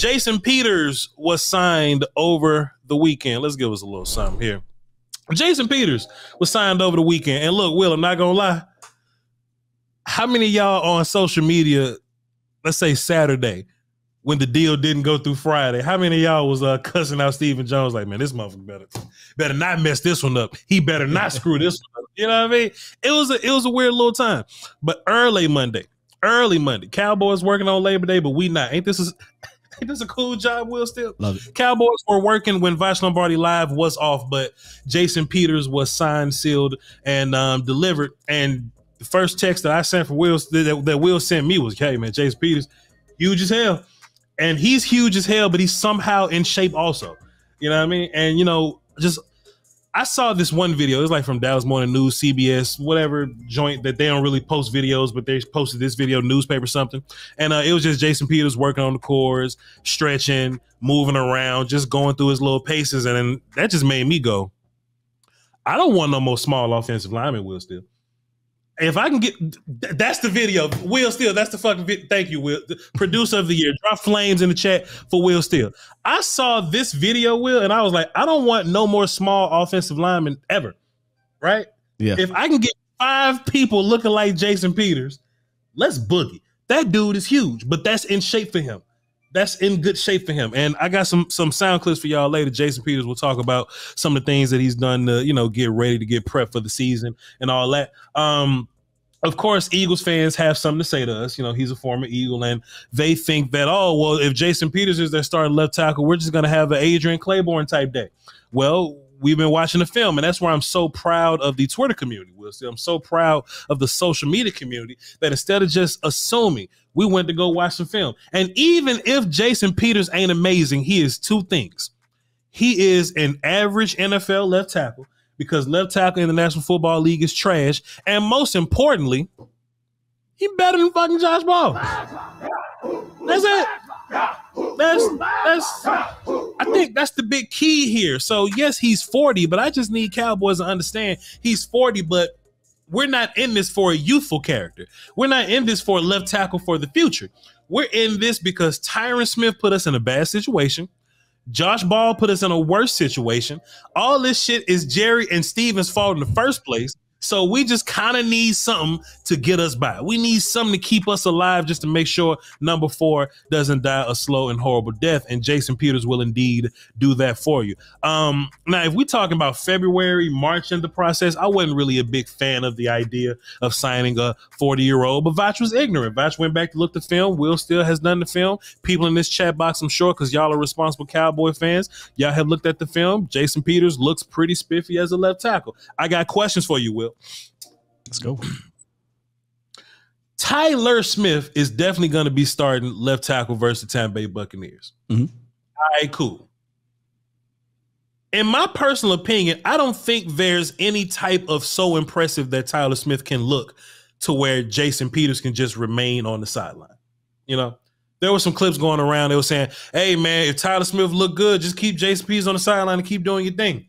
Jason Peters was signed over the weekend. Let's give us a little something here. Jason Peters was signed over the weekend. And look, Will, I'm not gonna lie. How many y'all on social media, let's say Saturday, when the deal didn't go through Friday, how many y'all was uh, cussing out Stephen Jones like, man, this motherfucker better better not mess this one up. He better not screw this one up. You know what I mean? It was a it was a weird little time. But early Monday, early Monday, Cowboys working on Labor Day, but we not. Ain't this is ain't this a cool job, Will Steele? Love it. Cowboys were working when Voch Lombardi Live was off, but Jason Peters was signed, sealed, and um, delivered. And the first text that I sent for Will that, that Will sent me was, "Hey man, Jason Peters, huge as hell." and he's huge as hell, but he's somehow in shape also. You know what I mean? And you know, just I saw this one video. It was like from Dallas Morning News, CBS, whatever joint that they don't really post videos, but they posted this video, newspaper something, and uh, it was just Jason Peters working on the cores, stretching, moving around, just going through his little paces, and then that just made me go, I don't want no more small offensive lineman. Will Steele if I can get that's the video. Will Steele, that's the fucking video. Thank you, Will. The producer of the year. Drop flames in the chat for Will Steele. I saw this video, Will, and I was like, I don't want no more small offensive linemen ever. Right? Yeah. If I can get five people looking like Jason Peters, let's boogie. That dude is huge, but that's in shape for him. That's in good shape for him. And I got some some sound clips for y'all later. Jason Peters will talk about some of the things that he's done to, you know, get ready to get prep for the season and all that. Um, of course, Eagles fans have something to say to us. You know, he's a former Eagle, and they think that, oh, well, if Jason Peters is their starting left tackle, we're just going to have an Adrian Clayborn type day. Well, we've been watching the film, and that's why I'm so proud of the Twitter community. Will I'm so proud of the social media community that instead of just assuming, we went to go watch some film. And even if Jason Peters ain't amazing, he is two things. He is an average NFL left tackle because left tackle in the National Football League is trash. And most importantly, he better than fucking Josh Ball. That's it. That's that's I think that's the big key here. So yes, he's 40, but I just need Cowboys to understand he's 40, but we're not in this for a youthful character. We're not in this for a left tackle for the future. We're in this because Tyron Smith put us in a bad situation. Josh Ball put us in a worse situation. All this shit is Jerry and Stephen's fault in the first place. So we just kind of need something to get us by. We need something to keep us alive just to make sure number four doesn't die a slow and horrible death. And Jason Peters will indeed do that for you. Um, now, if we're talking about February, March in the process, I wasn't really a big fan of the idea of signing a 40 year old, but Voch was ignorant. Voch went back to look the film. Will Steele has done the film. People in this chat box, I'm sure, because y'all are responsible Cowboy fans, y'all have looked at the film. Jason Peters looks pretty spiffy as a left tackle. I got questions for you, Will. Let's go. Tyler Smith is definitely going to be starting left tackle versus the Tampa Bay Buccaneers. Mm-hmm. All right, cool. In my personal opinion, I don't think there's any type of so impressive that Tyler Smith can look to where Jason Peters can just remain on the sideline. You know, there were some clips going around. They were saying, "Hey, man, if Tyler Smith look good, just keep Jason Peters on the sideline and keep doing your thing."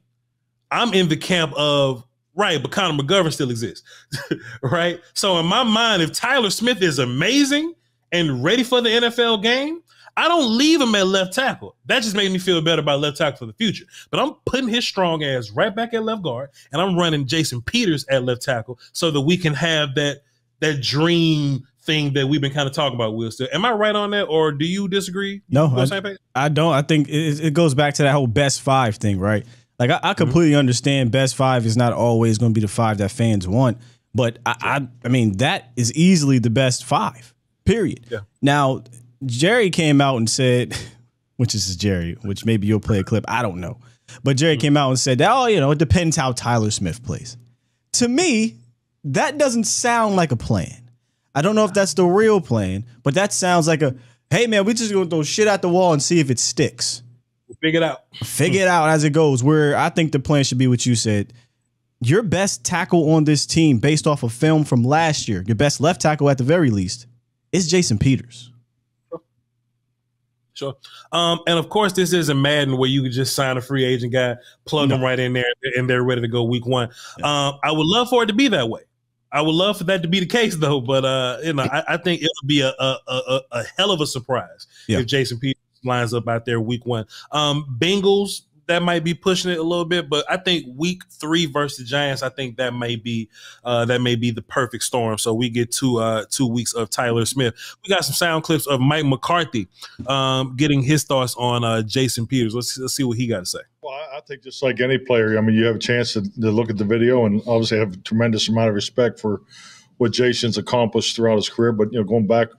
I'm in the camp of Right, but Connor McGovern still exists. right? So in my mind, if Tyler Smith is amazing and ready for the NFL game, I don't leave him at left tackle. That just made me feel better about left tackle for the future. But I'm putting his strong ass right back at left guard, and I'm running Jason Peters at left tackle so that we can have that that dream thing that we've been kind of talking about. Will Steele, am I right on that, or do you disagree? No, I, I, don't. I think it, it goes back to that whole best five thing, right? Like I, I mm-hmm. completely mm-hmm. understand best five is not always going to be the five that fans want, but I, I, I mean that is easily the best five. Period. Yeah. Now Jerry came out and said, which is Jerry, which maybe you'll play a clip. I don't know, but Jerry mm-hmm. came out and said, "Oh, you know, it depends how Tyler Smith plays." To me, that doesn't sound like a plan. I don't know if that's the real plan, but that sounds like a, "Hey man, we just gonna throw shit at the wall and see if it sticks." Figure it out. Figure it out as it goes. Where I think the plan should be what you said. Your best tackle on this team, based off of film from last year, your best left tackle at the very least, is Jason Peters. Sure. Sure. Um, and of course, this isn't Madden where you can just sign a free agent guy, plug no. them right in there, and they're ready to go week one. Yeah. Um, I would love for it to be that way. I would love for that to be the case, though. But uh, you know, I, I think it would be a, a, a, a hell of a surprise yeah. if Jason Peters lines up out there week one. Um, Bengals that might be pushing it a little bit, but I think week three versus Giants, I think that may be uh, that may be the perfect storm. So we get two uh, two weeks of Tyler Smith. We got some sound clips of Mike McCarthy um, getting his thoughts on uh, Jason Peters. Let's, let's see what he got to say. Well, I think just like any player, I mean, you have a chance to, to look at the video and obviously have a tremendous amount of respect for what Jason's accomplished throughout his career. But you know, going back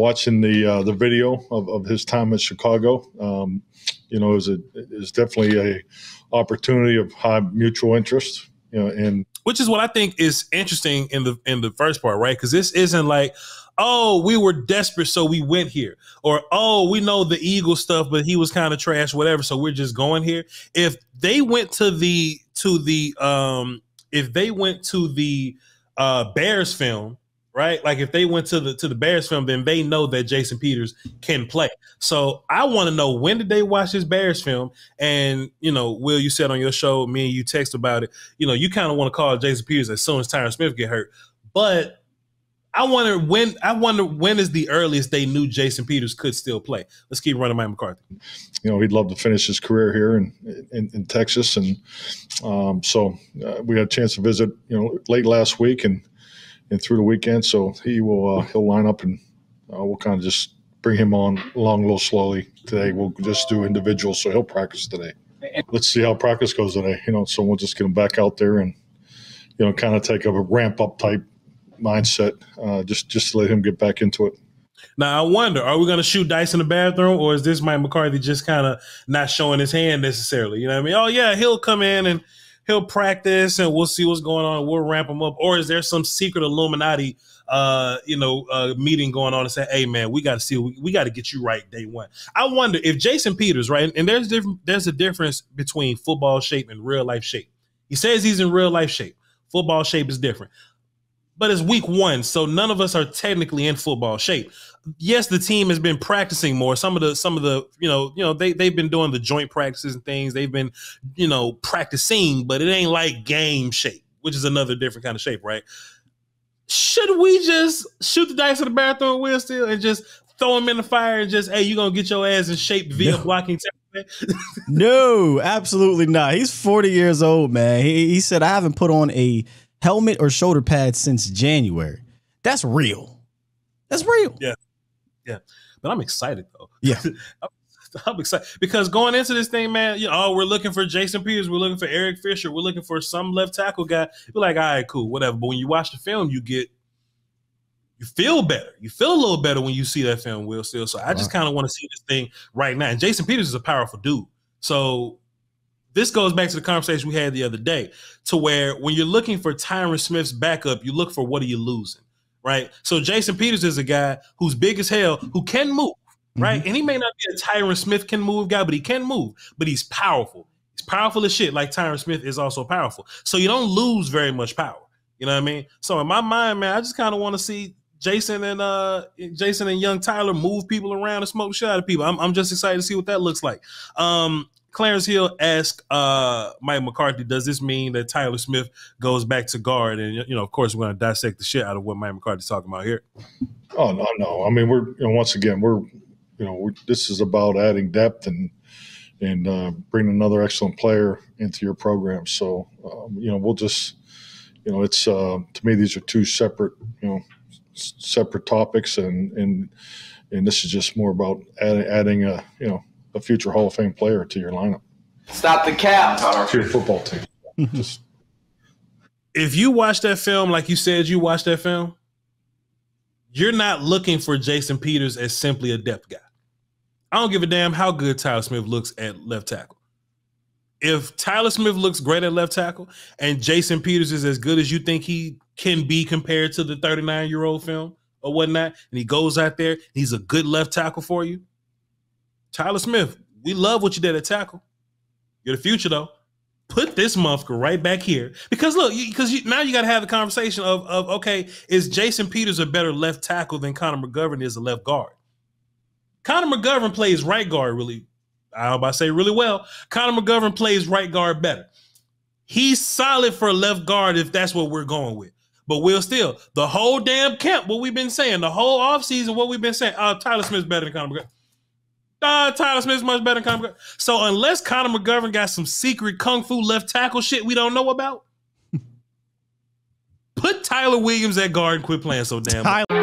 watching the uh, the video of, of his time in Chicago, um, you know, is a is definitely a opportunity of high mutual interest. You know, and which is what I think is interesting in the in the first part, right? Because this isn't like, oh, we were desperate, so we went here, or oh, we know the Eagle stuff, but he was kind of trash, whatever, so we're just going here. If they went to the to the um, if they went to the uh, Bears film right? Like if they went to the to the Bears film, then they know that Jason Peters can play. So I want to know when did they watch this Bears film? And you know, Will, you said on your show, me and you text about it. You know, you kind of want to call Jason Peters as soon as Tyron Smith get hurt, but. I wonder when. I wonder when is the earliest they knew Jason Peters could still play. Let's keep running, Mike McCarthy. You know, he'd love to finish his career here in in, in Texas, and um, so uh, we had a chance to visit. You know, late last week, and and through the weekend. So he will uh, he'll line up and uh, we'll kind of just bring him on along a little slowly today. We'll just do individuals, so he'll practice today. Let's see how practice goes today. You know, so we'll just get him back out there and you know kind of take a ramp up type mindset, uh, just just to let him get back into it. Now I wonder, are we going to shoot dice in the bathroom, or is this Mike McCarthy just kind of not showing his hand necessarily? You know what I mean? Oh yeah, he'll come in and he'll practice and we'll see what's going on. We'll ramp him up. Or is there some secret Illuminati, uh, you know, uh, meeting going on and say, hey man, we got to see, we, we got to get you right day one. I wonder if Jason Peters, right, and there's different, there's a difference between football shape and real life shape. He says he's in real life shape. Football shape is different but it's week one, so none of us are technically in football shape. Yes, the team has been practicing more. Some of the some of the you know you know they they've been doing the joint practices and things. They've been you know practicing, but it ain't like game shape, which is another different kind of shape, right? Should we just shoot the dice in the bathroom, Will Steele, and just throw him in the fire and just hey, you gonna get your ass in shape via no. blocking? no, absolutely not. He's 40 years old, man. He, he said, I haven't put on a helmet or shoulder pads since January. That's real. That's real. Yeah. Yeah. But I'm excited though. Yeah. I'm excited because going into this thing, man, you know, oh, we're looking for Jason Peters, we're looking for Eric Fisher, we're looking for some left tackle guy. You're like, all right, cool, whatever. But when you watch the film, you get you feel better. You feel a little better when you see that film, Will Steele. So I just kind of want to see this thing right now. And Jason Peters is a powerful dude. So this goes back to the conversation we had the other day to where when you're looking for Tyron Smith's backup, you look for what are you losing, right? So Jason Peters is a guy who's big as hell, who can move, right? Mm-hmm. And he may not be a Tyron Smith can move guy, but he can move, but he's powerful. He's powerful as shit, like Tyron Smith is also powerful. So you don't lose very much power. You know what I mean? So in my mind, man, I just kind of want to see Jason and uh Jason and young Tyler move people around and smoke shit out of people. I'm, I'm just excited to see what that looks like. Um, Clarence Hill asked uh, Mike McCarthy, "Does this mean that Tyler Smith goes back to guard?" And you know, of course, we're going to dissect the shit out of what Mike McCarthy's talking about here. Oh no, no. I mean, we're you know, once again, we're you know, we're, this is about adding depth and and uh, bringing another excellent player into your program. So um, you know, we'll just you know, it's uh, to me these are two separate you know separate topics, and and and this is just more about adding, adding a you know a future Hall of Fame player to your lineup. Stop the cap, To your football team. Just if you watch that film like you said you watch that film, you're not looking for Jason Peters as simply a depth guy. I don't give a damn how good Tyler Smith looks at left tackle. If Tyler Smith looks great at left tackle and Jason Peters is as good as you think he can be compared to the 39 year old film or whatnot, and he goes out there, he's a good left tackle for you, Tyler Smith, we love what you did at tackle. You're the future though. Put this motherfucker right back here because look, because now you got to have the conversation of of okay, is Jason Peters a better left tackle than Connor McGovern is a left guard? Connor McGovern plays right guard really. I about say really well. Connor McGovern plays right guard better. He's solid for a left guard if that's what we're going with. But we'll still the whole damn camp, what we've been saying, the whole offseason, what we've been saying. Uh, Tyler Smith's better than Connor McGovern. Uh, Tyler Smith's much better than McGovern. So unless Connor McGovern got some secret kung fu left tackle shit we don't know about, put Tyler Williams at guard and quit playing so damn. Tyler.